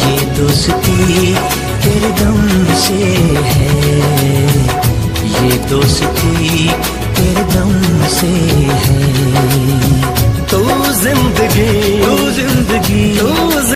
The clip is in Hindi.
ये दोस्ती तेरे दम से है। ये दोस्ती तेरे दम से है। तो ज़िंदगी